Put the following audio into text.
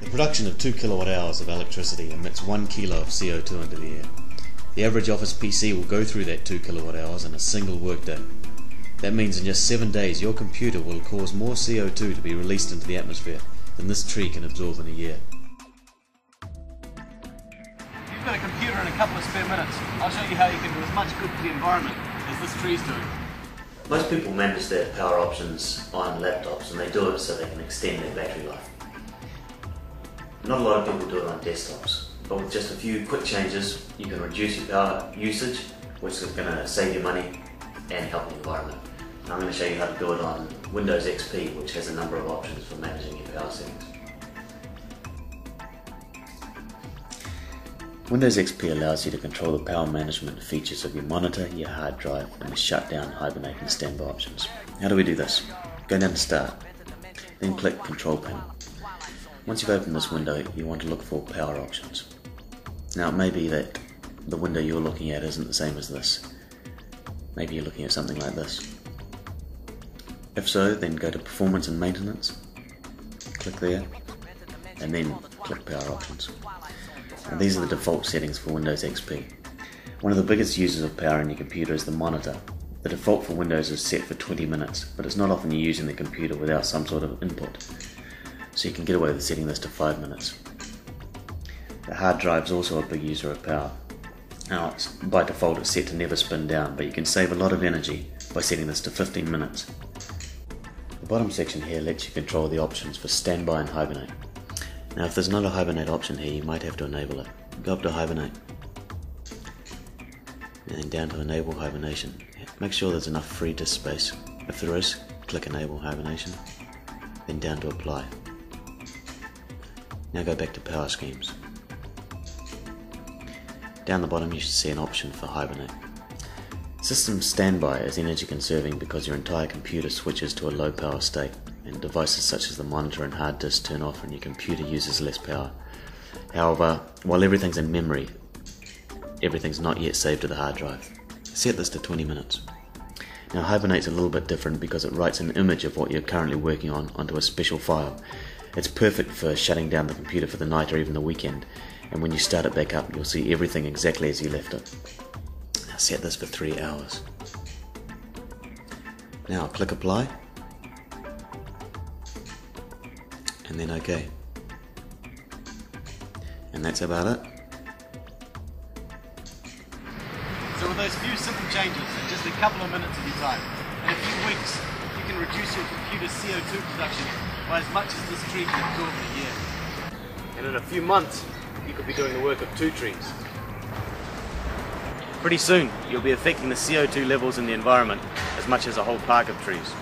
The production of 2 kilowatt hours of electricity emits 1 kilo of CO2 into the air. The average office PC will go through that 2 kilowatt hours in a single workday. That means in just 7 days your computer will cause more CO2 to be released into the atmosphere than this tree can absorb in a year. You've got a computer and a couple of spare minutes. I'll show you how you can do as much good for the environment as this tree's doing. Most people manage their power options on laptops and they do it so they can extend their battery life. Not a lot of people do it on desktops, but with just a few quick changes, you can reduce your power usage, which is going to save you money and help the environment. And I'm going to show you how to do it on Windows XP, which has a number of options for managing your power settings. Windows XP allows you to control the power management features of your monitor, your hard drive, and the shutdown, hibernate, and standby options. How do we do this? Go down to Start, then click Control Panel. Once you've opened this window, you want to look for power options. Now it may be that the window you're looking at isn't the same as this. Maybe you're looking at something like this. If so, then go to Performance and Maintenance, click there, and then click Power Options. And these are the default settings for Windows XP. One of the biggest users of power in your computer is the monitor. The default for Windows is set for 20 minutes, but it's not often you're using the computer without some sort of input so you can get away with setting this to 5 minutes. The hard drive is also a big user of power. Now, by default it's set to never spin down, but you can save a lot of energy by setting this to 15 minutes. The bottom section here lets you control the options for standby and hibernate. Now if there's not a hibernate option here, you might have to enable it. Go up to hibernate, and then down to enable hibernation. Make sure there's enough free disk space. If there is, click enable hibernation, then down to apply. Now go back to power schemes. Down the bottom you should see an option for Hibernate. System standby is energy conserving because your entire computer switches to a low power state and devices such as the monitor and hard disk turn off and your computer uses less power. However, while everything's in memory, everything's not yet saved to the hard drive. Set this to 20 minutes. Now Hibernate's a little bit different because it writes an image of what you're currently working on onto a special file it's perfect for shutting down the computer for the night or even the weekend, and when you start it back up, you'll see everything exactly as you left it. Now set this for three hours. Now click apply, and then OK. And that's about it. So with those few simple changes in just a couple of minutes of your time, in a few weeks, can reduce your computer's CO2 production by as much as this tree can absorb in a year. And in a few months, you could be doing the work of two trees. Pretty soon, you'll be affecting the CO2 levels in the environment as much as a whole park of trees.